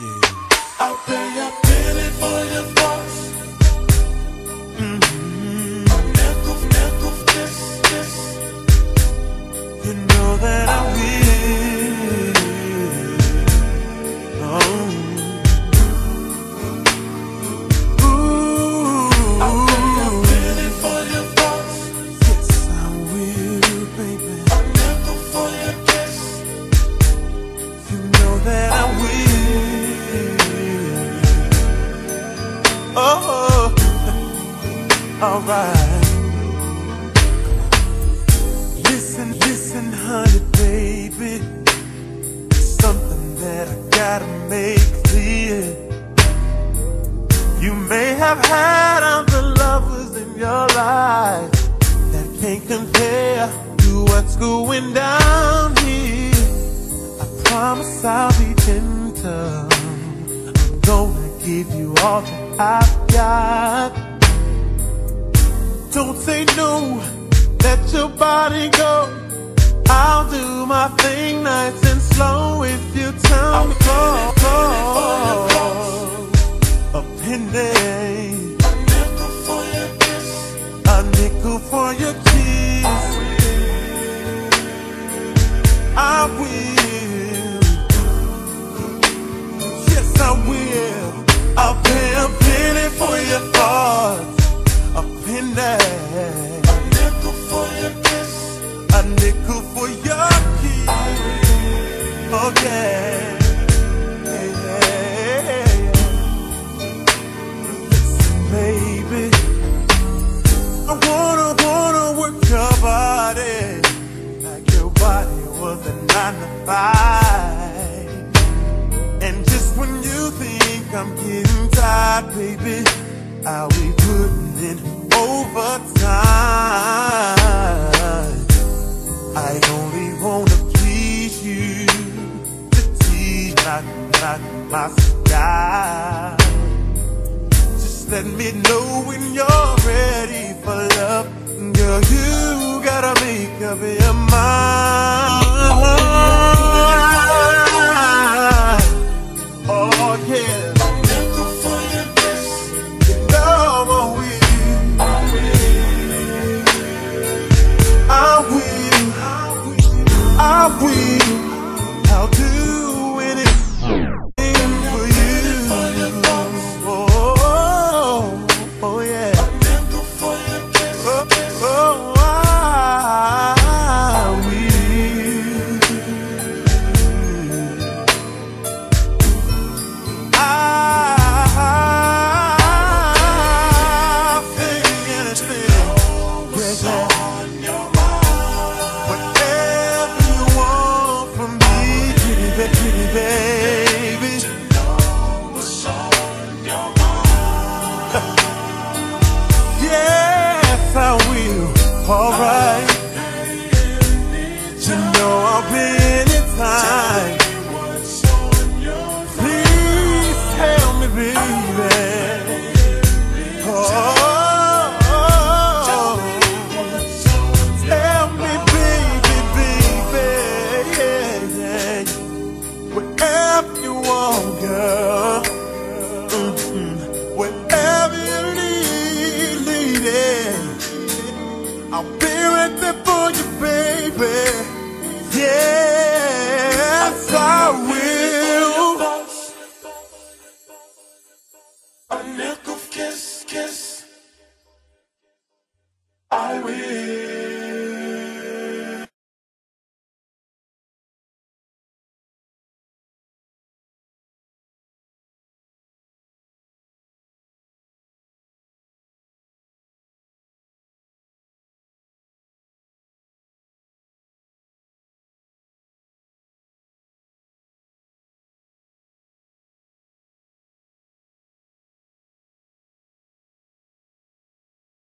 I'll pay a penny for your thoughts. Mm-hmm. A nickel. You know that alright. Listen, listen, honey, baby. Something that I gotta make clear. You may have had other lovers in your life that can't compare to what's going down here. I promise I'll be gentle. I'm gonna give you all that I've got. Don't say no, let your body go. I'll do my thing nice and slow if you tell me so. A penny, A nickel for your kiss. a nickel for your kiss. I will. Yes, I will. I'll pay a penny for your thoughts. I wanna, wanna work your body like your body was a nine to five. And just when you think I'm getting tired, baby, I'll be putting in overtime. I only wanna please you, the tease, not, not my style. Just let me know when you're ready for love. Girl, you gotta make up your mind. Oh, yeah. I will. I'll do anything for you. Oh, oh, oh, yeah. Be anytime. Please tell me, baby. Oh, tell